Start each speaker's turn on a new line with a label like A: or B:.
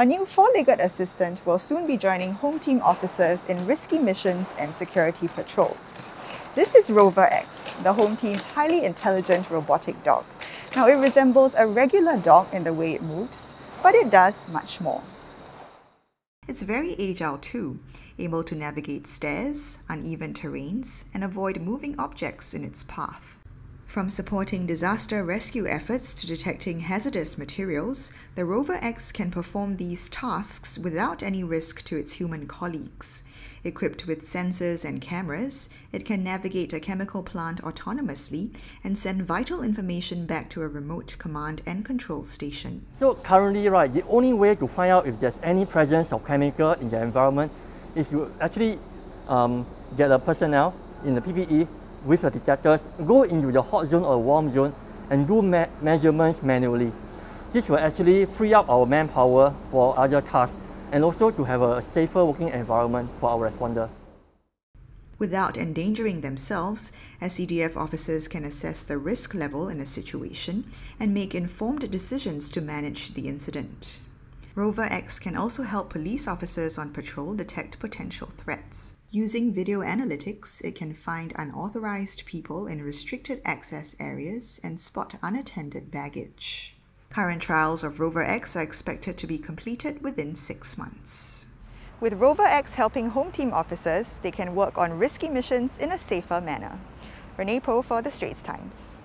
A: A new four-legged assistant will soon be joining Home Team officers in risky missions and security patrols. This is Rover X, the Home Team's highly intelligent robotic dog. Now, it resembles a regular dog in the way it moves, but it does much more. It's very agile too, able to navigate stairs, uneven terrains, and avoid moving objects in its path. From supporting disaster rescue efforts to detecting hazardous materials, the Rover X can perform these tasks without any risk to its human colleagues. Equipped with sensors and cameras, it can navigate a chemical plant autonomously and send vital information back to a remote command and control station.
B: So currently, right, the only way to find out if there's any presence of chemical in the environment is to actually um, get a personnel in the PPE with the detectors, go into the hot zone or warm zone and do me measurements manually. This will actually free up our manpower for other tasks and also to have a safer working environment for our responder.
A: Without endangering themselves, SCDF officers can assess the risk level in a situation and make informed decisions to manage the incident. Rover X can also help police officers on patrol detect potential threats. Using video analytics, it can find unauthorized people in restricted access areas and spot unattended baggage. Current trials of Rover X are expected to be completed within six months. With Rover X helping Home Team officers, they can work on risky missions in a safer manner. Renee Poe for The Straits Times.